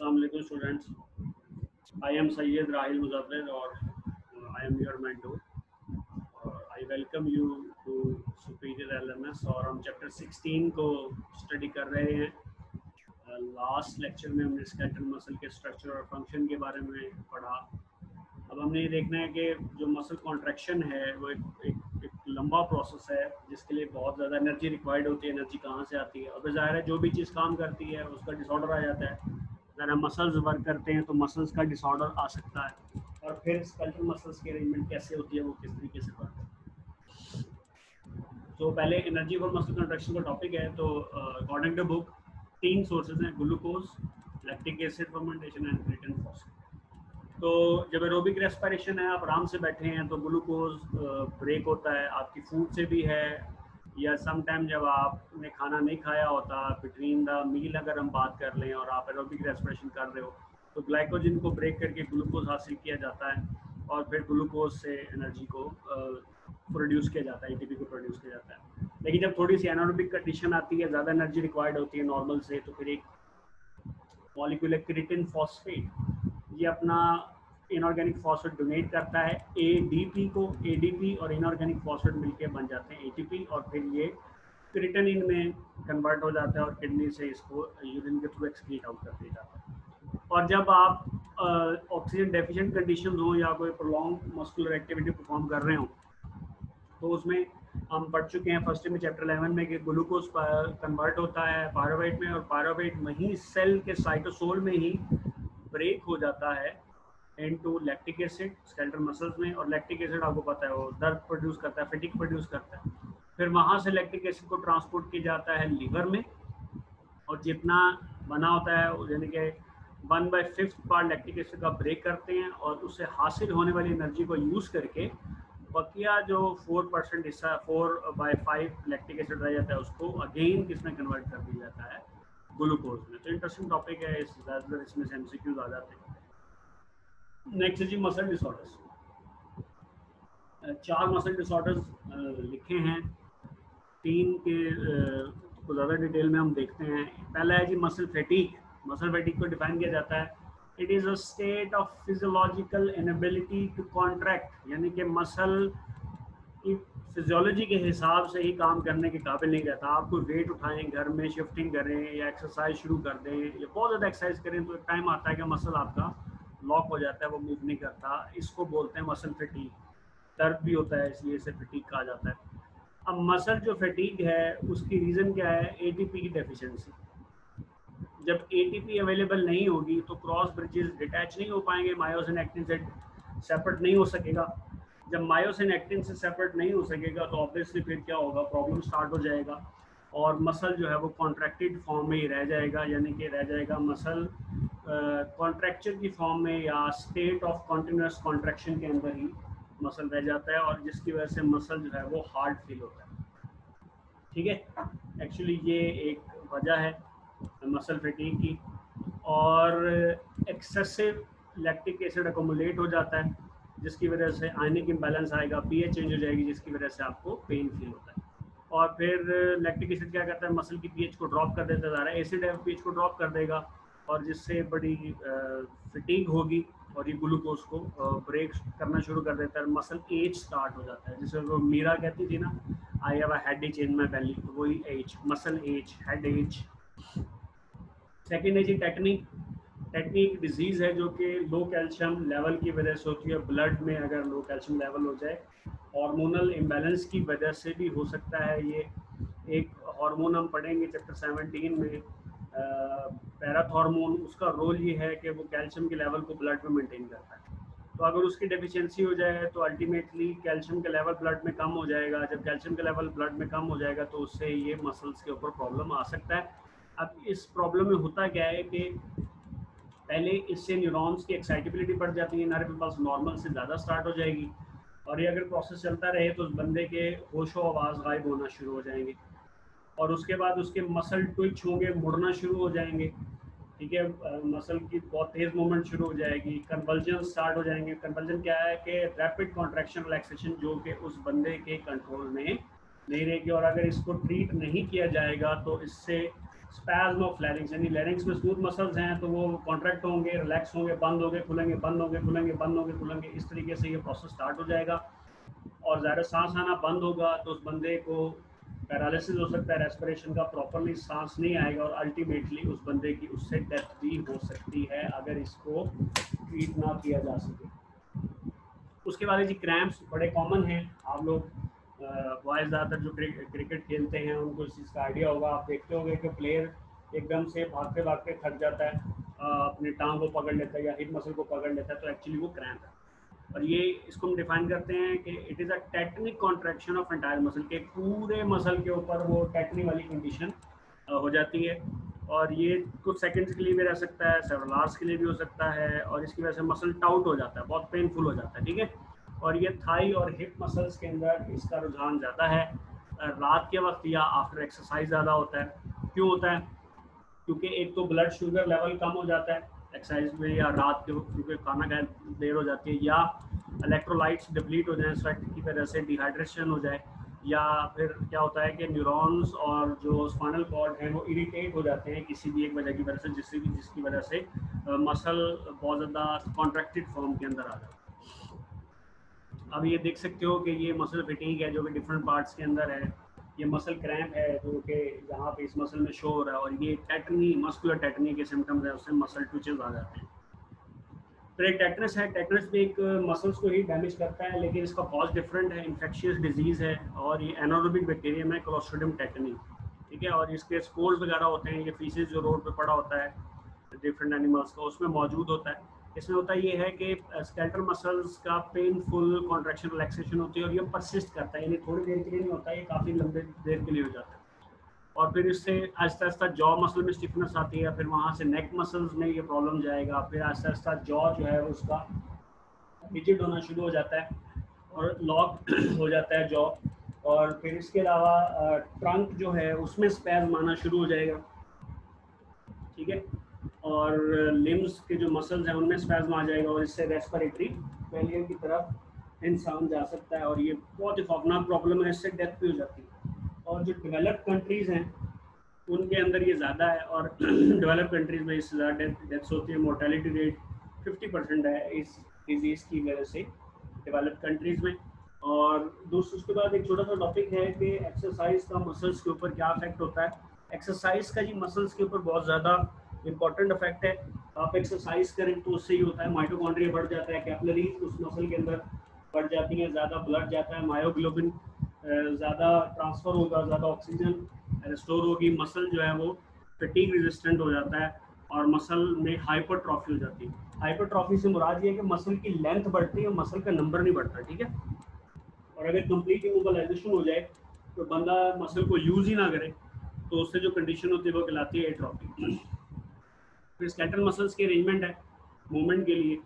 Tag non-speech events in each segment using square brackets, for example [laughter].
Assalamualaikum students. I am Syed Rahil Muzaffar or uh, I am your mentor. Uh, I welcome you to Superior LMS और हम chapter 16 को study कर रहे हैं last uh, lecture में हमने skeletal muscle के स्ट्रक्चर और फ़ंक्शन के बारे में पढ़ा अब हमने ये देखना है कि जो मसल कॉन्ट्रैक्शन है वो एक, एक, एक लंबा प्रोसेस है जिसके लिए बहुत ज़्यादा एनर्जी रिक्वायर्ड होती है एनर्जी कहाँ से आती है और ज़ाहिर है जो भी चीज़ काम करती है उसका डिसऑर्डर आ जाता है हम मसल्स वर्क करते हैं तो मसल्स का डिसऑर्डर आ सकता है। और फिर स्केलेटल मसल्स की अरेंजमेंट कैसे होती है, वो किस तरीके से वर्क तो पहले एनर्जी फॉर मसल कंट्रैक्शन का टॉपिक है तो अकॉर्डिंग टू बुक तीन सोर्सेज हैं glucose lactic acid fermentation and phosphate तो जब एरोबिक रेस्पिरेशन है, आप आराम से बैठे हैं तो ग्लूकोज ब्रेक होता है, आपकी फ़ूड से भी है या सम टाइम जब आपने खाना नहीं खाया होता बिटवीन द मील अगर हम बात कर लें और आप एरोबिक रेस्पिरेशन कर रहे हो तो ग्लाइकोजन को ब्रेक करके ग्लूकोज हासिल किया जाता है और फिर ग्लूकोज से एनर्जी को प्रोड्यूस किया जाता है एटीपी को प्रोड्यूस किया जाता है। लेकिन जब थोड़ी सी एनोरोबिक कंडीशन आती है, ज़्यादा एनर्जी रिक्वायर्ड होती है नॉर्मल से तो फिर एक मॉलिकुलर क्रिटिन फॉस्फेट ये अपना इनऑर्गेनिक फॉस्फेट डोनेट करता है एडीपी को एडीपी और इनऑर्गेनिक फॉस्फेट मिलके बन जाते हैं एटीपी और फिर ये क्रिटेनिन में कन्वर्ट हो जाता है और किडनी से इसको यूरिन के थ्रू एक्सक्रीट आउट कर दिया जाता है। और जब आप ऑक्सीजन डेफिशिएंट कंडीशन हो या कोई प्रोलॉन्ग मस्कुलर एक्टिविटी परफॉर्म कर रहे हो तो उसमें हम पढ़ चुके हैं फ़र्स्ट में चैप्टर इलेवन में कि ग्लूकोज कन्वर्ट होता है पायरोवेट में और पायरोवेट वहीं सेल के साइटोसोल में ही ब्रेक हो जाता है। Into lactic acid skeletal muscles में, और लैक्टिक एसिड आपको पता है, वो दर्द प्रोड्यूस करता है फिटिक प्रोड्यूस करता है। फिर वहाँ से लैक्टिक एसिड को ट्रांसपोर्ट किया जाता है लीवर में, और जितना बना होता है यानी कि one by fifth part lactic acid का ब्रेक करते हैं, और उससे हासिल होने वाली एनर्जी को यूज़ करके बकिया जो फोर परसेंट हिस्सा four by five lactic acid रह जाता है, उसको अगेन किसमें कन्वर्ट कर दिया जाता है? ग्लूकोज में। तो इंटरेस्टिंग टॉपिक है, इस इसमें से एम आ जाते हैं। नेक्स्ट जी मसल डिसऑर्डर्स चार मसल डिसऑर्डर्स लिखे हैं। तीन के को ज़्यादा डिटेल में हम देखते हैं। पहला है जी मसल फैटिक मसल फैटिक को डिफाइन किया जाता है। It is a state of physiological inability to contract यानी कि मसल की फिजियोलॉजी के हिसाब से ही काम करने के काबिल नहीं रहता। आप कोई वेट उठाएँ, घर में शिफ्टिंग करें या एक्सरसाइज शुरू कर दें, या बहुत ज़्यादा एक्सरसाइज करें तो एक टाइम आता है कि मसल आपका लॉक हो जाता है, वो मूव नहीं करता। इसको बोलते हैं मसल फटीक दर्द भी होता है, इसलिए इसे फटीक कहा जाता है। अब मसल जो फटीक है, उसकी रीज़न क्या है? एटीपी की डेफिशिएंसी जब एटीपी अवेलेबल नहीं होगी तो क्रॉस ब्रिजेस डिटैच नहीं हो पाएँगे मायोसिन एक्टिन से सेपरेट नहीं हो सकेगा। जब मायोसिन एक्टिन से सेपरेट नहीं हो सकेगा तो ऑब्वियसली फिर क्या होगा? प्रॉब्लम स्टार्ट हो जाएगा। और मसल जो है, वो कॉन्ट्रैक्टेड फॉर्म में ही रह जाएगा, यानी कि रह जाएगा मसल कॉन्ट्रैक्चर की फॉर्म में या स्टेट ऑफ़ कॉन्टिन्यूस कॉन्ट्रैक्शन के अंदर ही मसल रह जाता है और जिसकी वजह से मसल जो है वो हार्ड फील होता है। ठीक है? एक्चुअली ये एक वजह है मसल फिटिंग की और एक्सेसिव लैक्टिक एसिड अकोमुलेट हो जाता है, जिसकी वजह से आयनिक इम्बैलेंस आएगा पीएच चेंज हो जाएगी, जिसकी वजह से आपको पेन फील होता है। और फिर लैक्टिक एसिड क्या करता है? मसल की पीएच को ड्रॉप कर देता है। एसिड पीएच को ड्रॉप कर देगा। और जिससे बड़ी फिटिंग होगी और ये ग्लूकोज को ब्रेक करना शुरू कर देता है मसल एज स्टार्ट हो जाता है। जिसे वो मीरा कहती थी ना I have headache in my belly वही ache muscle ache headache second ache tetanic tetanic disease है जो कि लो कैल्शियम लेवल की वजह से होती है ब्लड में अगर लो कैल्शियम लेवल हो जाए हार्मोनल इम्बेलेंस की वजह से भी हो सकता है। ये एक हार्मोन हम पढ़ेंगे चैप्टर सेवनटीन में। पैराथॉर्मोन, उसका रोल ये है कि वो कैल्शियम के लेवल को ब्लड में मेंटेन करता है। तो अगर उसकी डेफिशिएंसी हो जाए तो अल्टीमेटली कैल्शियम का लेवल ब्लड में कम हो जाएगा। जब कैल्शियम का लेवल ब्लड में कम हो जाएगा तो उससे ये मसल्स के ऊपर प्रॉब्लम आ सकता है। अब इस प्रॉब्लम में होता क्या है कि पहले इससे न्यूरॉन्स की एक्साइटेबिलिटी बढ़ जाती है नर्व पल्स नॉर्मल से ज़्यादा स्टार्ट हो जाएगी। और ये अगर प्रोसेस चलता रहे तो उस बंदे के होशो आवाज़ गायब होना शुरू हो जाएँगे। और उसके बाद उसके मसल ट्विच होंगे, मुड़ना शुरू हो जाएँगे। ठीक है? मसल की बहुत तेज़ मूवमेंट शुरू हो जाएगी कन्वर्जन स्टार्ट हो जाएँगे। कन्वर्जन क्या है कि रैपिड कॉन्ट्रैक्शन रिलैक्सेशन जो कि उस बंदे के कंट्रोल में नहीं रहेगी। और अगर इसको ट्रीट नहीं किया जाएगा तो इससे स्पैज्म ऑफ़ लैरिंग्स यानी लैरिंग्स में स्मूथ मसल्स हैं तो वो कॉन्ट्रैक्ट होंगे रिलैक्स होंगे, बंद होंगे, खुलेंगे, बंद होंगे, खुलेंगे, बंद होंगे, खुलेंगे। इस तरीके से ये प्रोसेस स्टार्ट हो जाएगा। और ज़्यादा सांस आना बंद होगा तो उस बंदे को पैरालिसिस हो सकता है रेस्पिरेशन का प्रॉपरली सांस नहीं आएगा और अल्टीमेटली उस बंदे की उससे डेथ भी हो सकती है अगर इसको ट्रीट ना किया जा सके। उसके बाद जी क्रैम्प्स बड़े कॉमन हैं। आप लोग बॉयज़ ज़्यादातर जो क्रिकेट खेलते हैं, उनको इस चीज़ का आइडिया होगा। आप देखते होंगे कि प्लेयर एकदम से भागते भागते थक जाता है अपने टांग को पकड़ लेता है या हिप मसल को पकड़ लेता है तो एक्चुअली वो क्रैम्प है। और ये इसको हम डिफाइन करते हैं कि it is a tetanic contraction of entire muscle के पूरे मसल के ऊपर वो टेक्निक वाली कंडीशन हो जाती है। और ये कुछ सेकंड्स के लिए भी रह सकता है सेवरल आवर्स के लिए भी हो सकता है और इसकी वजह से मसल टाउट हो जाता है, बहुत पेनफुल हो जाता है, ठीक है? और ये थाई और हिप मसल्स के अंदर इसका रुझान ज़्यादा है। रात के वक्त या आफ्टर एक्सरसाइज ज़्यादा होता है। क्यों होता है? क्योंकि एक तो ब्लड शुगर लेवल कम हो जाता है एक्सरसाइज में या रात के वक्त क्योंकि खाना खाए, देर हो जाती है, या इलेक्ट्रोलाइट्स डिप्लीट हो जाए स्वेट की वजह से डिहाइड्रेशन हो जाए, या फिर क्या होता है कि न्यूरॉन्स और जो स्पाइनल कॉर्ड हैं, वो इरिटेट हो जाते हैं किसी भी एक वजह की वजह से, जिससे भी जिसकी वजह से मसल बहुत ज़्यादा कॉन्ट्रैक्टेड फॉर्म के अंदर आ जाता है। अब ये देख सकते हो कि ये मसल फिटिंग है जो कि डिफरेंट पार्ट्स के अंदर है। ये मसल क्रैम्प है जो कि यहाँ पे इस मसल में शो हो रहा है और ये टेटनी मस्कुलर टेटनी के सिम्टम्स है, उससे मसल ट्विचेस आ जाते हैं। फिर एक टेटनस है टेटनस भी एक मसल्स को ही डैमेज करता है, लेकिन इसका कॉज डिफरेंट है इन्फेक्शियस डिज़ीज़ है और ये एनोरोबिक बैक्टीरियम है क्लोस्ट्रोडियम टेटनी ठीक है? और इसके स्पोर्स वगैरह होते हैं, ये फीसेस जो रोड पर पड़ा होता है डिफरेंट एनिमल्स का, उसमें मौजूद होता है। इसमें होता ये है कि स्केल्टर मसल्स का पेनफुल कॉन्ट्रेक्शन रिलैक्सेशन होती है और ये परसिस्ट करता है, यानी थोड़ी देर के लिए नहीं होता, ये काफ़ी लंबे देर के लिए हो जाता है। और फिर इससे आहिस्ता आहिस्ता जॉ मसल में स्टिफनेस आती है फिर वहाँ से नेक मसल्स में ये प्रॉब्लम जाएगा, फिर आहिस्ता आहिस्ता जॉ जो है उसका रिजिड होना शुरू हो जाता है और लॉक [clears throat] हो जाता है जॉ और फिर इसके अलावा ट्रंक जो है उसमें स्पैज आना शुरू हो जाएगा। ठीक है? और लिम्स के जो मसल्स हैं, उनमें स्पैज्म आ जाएगा और इससे रेस्पिरेटरी फेलियर की तरफ़ इंसान जा सकता है। और ये बहुत ही खौफनाक प्रॉब्लम है, इससे डेथ भी हो जाती है। और जो डेवलप्ड कंट्रीज़ हैं, उनके अंदर ये ज़्यादा है और [clears throat] डेवलप कंट्रीज़ में इससे ज़्यादा डेथ डेथ्स होती है। मोर्टेलिटी रेट फिफ्टी परसेंट है इस डिज़ीज़ की वजह से डेवलप कंट्रीज़ में। और दोस्तों, उसके बाद एक छोटा सा टॉपिक है कि एक्सरसाइज का मसल्स के ऊपर क्या अफेक्ट होता है। एक्सरसाइज का जी मसल्स के ऊपर बहुत ज़्यादा इंपॉर्टेंट इफ़ेक्ट है। आप एक्सरसाइज करें तो उससे ही होता है माइटोकॉन्ड्रिया बढ़ जाता है कैपलरीज उस मसल के अंदर बढ़ जाती हैं, ज़्यादा ब्लड जाता है मायोग्लोबिन ज़्यादा ट्रांसफ़र होगा, ज़्यादा ऑक्सीजन स्टोर होगी मसल जो है वो फटीक रेजिस्टेंट हो जाता है, और मसल में हाइपरट्रॉफी हो जाती है। हाइपरट्रॉफी से मुराद ये है कि मसल की लेंथ बढ़ती है मसल का नंबर नहीं बढ़ता, ठीक है? और अगर कंप्लीट इमोबलाइजेशन हो जाए तो बंदा मसल को यूज़ ही ना करे तो उससे जो कंडीशन होती है, वो कहलाती है एट्रॉफी फिर स्केटल मसल्स के अरेंजमेंट है मूवमेंट के लिए।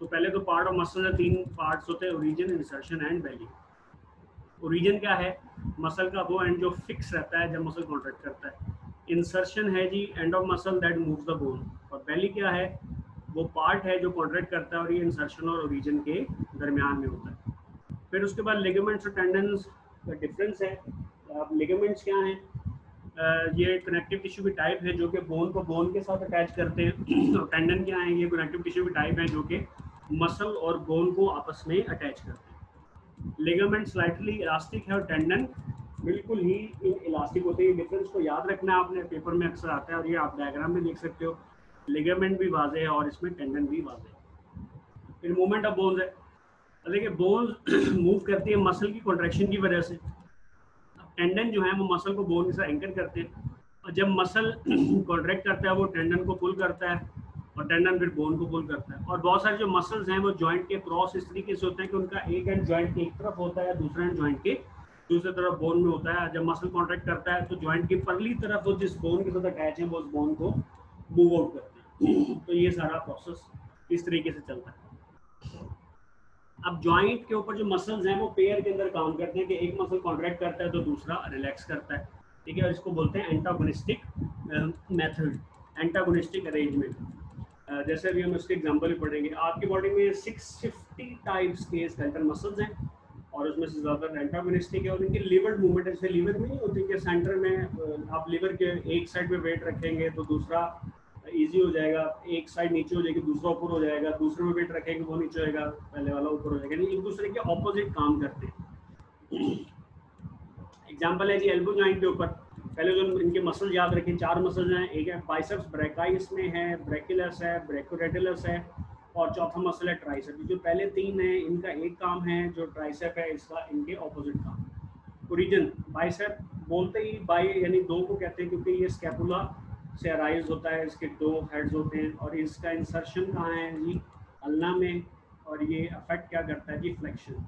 तो पहले तो पार्ट ऑफ़ मसल तीन पार्ट्स होते हैं origin insertion and belly origin क्या है? मसल का वो एंड जो फिक्स रहता है, जब मसल कॉन्ट्रैक्ट करता है। इंसर्शन है जी end of muscle that move the bone और बेली क्या है? वो पार्ट है जो कॉन्ट्रैक्ट करता है और ये इंसर्शन और ओरिजिन के दरमियान में होता है। फिर उसके बाद लिगामेंट्स और टेंडन्स का डिफरेंस है। अब लिगामेंट्स क्या हैं? ये कनेक्टिव टिश्यू की टाइप है जो कि बोन को बोन के साथ अटैच करते हैं [clears throat] और टेंडन क्या है, ये कनेक्टिव टिश्यू की टाइप है जो कि मसल और बोन को आपस में अटैच करते हैं। लेगामेंट स्लाइटली इलास्टिक है और टेंडन बिल्कुल ही इलास्टिक होते हैं। डिफरेंस को याद रखना आपने पेपर में अक्सर आता है और ये आप डायग्राम में देख सकते हो। लिगामेंट भी वाजे है और इसमें टेंडन भी वाजे है। फिर मूवमेंट ऑफ़ बोन्स है। देखिए बोन्स मूव [clears throat] करती है मसल की कॉन्ट्रेक्शन की वजह से। टेंडन जो है, वो मसल को बोन से एंकर करते हैं। और जब मसल कॉन्ट्रैक्ट [clears throat] करता है, वो टेंडन को पुल करता है और टेंडन फिर बोन को पुल करता है। और बहुत सारे जो मसल्स हैं, वो जॉइंट के क्रॉस इस तरीके से होते हैं कि उनका एक एंड जॉइंट की एक तरफ़ होता है, दूसरा एंड जॉइंट के दूसरी तरफ़ बोन में होता है। जब मसल कॉन्ट्रैक्ट करता है तो जॉइंट की परली तरफ़ वो जिस बोन के साथ अटैच है, वो उस बोन को मूव आउट करते हैं। [clears throat] तो ये सारा प्रोसेस इस तरीके से चलता है। अब जॉइंट के ऊपर जो मसल्स हैं, वो पेयर के अंदर काम करते हैं कि एक मसल कॉन्ट्रैक्ट करता है तो दूसरा रिलैक्स करता है। ठीक है, और इसको बोलते हैं एंटागोनिस्टिक मेथड एंटागोनिस्टिक अरेंजमेंट जैसे अभी हम इसके एग्जांपल भी पढ़ेंगे। आपकी बॉडी में 650 टाइप्स के स्केलेटल मसल्स हैं और उसमें से ज़्यादा एंटागोनिस्टिक है और इनकी लिवर मूवमेंट ऐसे लिवर में नहीं होती कि सेंटर में आप लीवर के एक साइड पे वेट रखेंगे तो दूसरा इजी हो जाएगा, एक साइड नीचे हो जाएगी, दूसरा ऊपर हो जाएगा, दूसरे में वेट रखेंगे वो नीचे होएगा, पहले वाला ऊपर हो जाएगा। नहीं एक दूसरे के ऑपोजिट काम करते हैं। एग्ज़ाम्पल है जी एल्बो जॉइंट के ऊपर। पहले जो इनके मसल याद रखें, चार मसल हैं, एक है बाइसेप्स ब्रेकाइस में है ब्रेकिलस है ब्रेकोरेटिलस है, और चौथा मसल है ट्राइसेप जो पहले तीन है, इनका एक काम है, जो ट्राइसेप है, इसका इनके ऑपोजिट काम। ओरिजिन बाइसेप बोलते ही बाई यानी दो को कहते हैं, क्योंकि ये स्कैपुला से अराइज होता है, इसके दो हेड्स होते हैं और इसका इंसर्शन कहाँ है? जी अल्ना में और ये अफेक्ट क्या करता है? जी फ्लेक्शन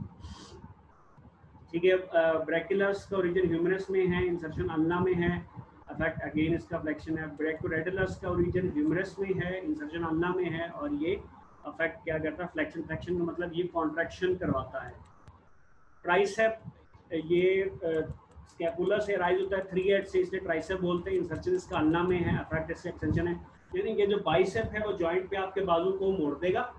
ठीक है ब्रेकुलस का ओरिजिन ह्यूमरस में है इंसर्शन अल्ना में है अफेक्ट अगेन इसका फ्लेक्शन है। ब्रेकोरेटिलस का ओरिजिन ह्यूमरस में है इंसर्शन अल्ना में है और ये अफेक्ट क्या करता है? फ्लेक्शन फ्लेक्शन का मतलब ये कॉन्ट्रैक्शन करवाता है। ट्राइसेप ये स्कैपुला से राइज होता है थ्री एट से इसलिए ट्राइसेप बोलते हैं इंसर्शन इसका अन्ना में है अफेक्ट इसका एक्सटेंशन है। यानी कि जो बाइसेप है, वो जॉइंट पे आपके बाजू को मोड़ देगा।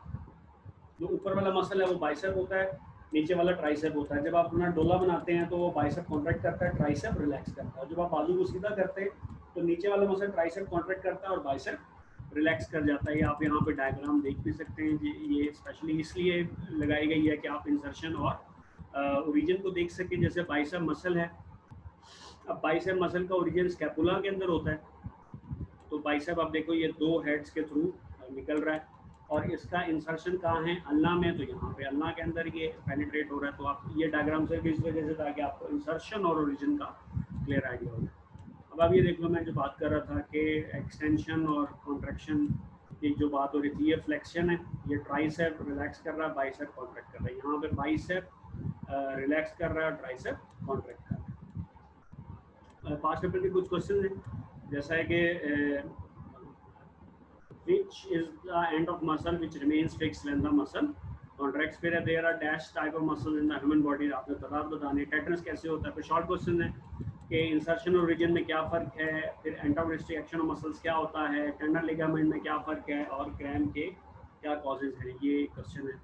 जो ऊपर वाला मसल है, वो बाइसेप होता है, नीचे वाला ट्राइसेप होता है। जब आप अपना डोला बनाते हैं तो वो बाइसेप कॉन्ट्रैक्ट करता है ट्राइसेप रिलैक्स करता है। जब आप बाजू को सीधा करते हैं तो नीचे वाला मसल ट्राइसेप कॉन्ट्रैक्ट करता है और बाइसेप रिलैक्स कर जाता है। आप यहाँ पे डायग्राम देख भी सकते हैं ये स्पेशली इसलिए लगाई गई है कि आप इंसर्शन और ओरिजिन को देख सकें। जैसे बाइसेप मसल है अब बाइसेप मसल का ओरिजिन स्कैपुला के अंदर होता है। तो बाइसेप आप देखो, ये दो हेड्स के थ्रू निकल रहा है। और इसका इंसर्शन कहाँ है? अल्लाह में। तो यहाँ पे अल्लाह के अंदर ये पेनिट्रेट हो रहा है। तो आप, ये डायग्राम सिर्फ़ इस वजह से ताकि आपको इंसर्शन और ओरिजिन का क्लियर आइडिया हो जाए अब आप ये देख लो, मैं जो बात कर रहा था कि एक्सटेंशन और कॉन्ट्रेक्शन की जो बात हो रही थी, ये फ्लेक्शन है। ये ट्राइसेप रिलैक्स कर रहा है बाइसेप कॉन्ट्रैक्ट कर रहा है। यहाँ पे बाइसेप रिलैक्स कर रहा है और ट्राइसेप कॉन्ट्रैक्ट कर रहा है। पाँच नंबर के कुछ क्वेश्चन हैं। जैसा है कि which is the end of muscle which remains fixed when the muscle? Contracts फिर there are dash type of muscles in the human body, आपने बता बताने टेटनस कैसे होता है? फिर शॉर्ट क्वेश्चन है कि इंसर्शन और रीजन में क्या फ़र्क है? फिर एंटागोनिस्टिक एक्शन ऑफ़ मसल्स क्या होता है? टेंडर लिगामेंट में क्या फ़र्क है? और क्रैम के क्या कॉजेज हैं? ये क्वेश्चन है।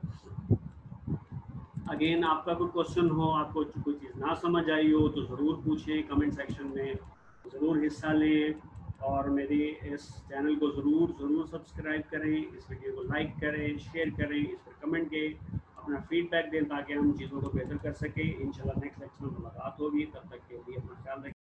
अगेन आपका कोई क्वेश्चन हो, आपको चीज़ ना समझ आई हो तो ज़रूर पूछें कमेंट सेक्शन में। ज़रूर हिस्सा लें और मेरे इस चैनल को ज़रूर ज़रूर सब्सक्राइब करें, इस वीडियो को लाइक करें शेयर करें, इस पर कमेंट करें अपना फीडबैक दें ताकि हम चीज़ों को बेहतर कर सकें। इंशाल्लाह नेक्स्ट लेक्चर में मुलाकात होगी। तब तक के लिए अपना ख्याल रखें।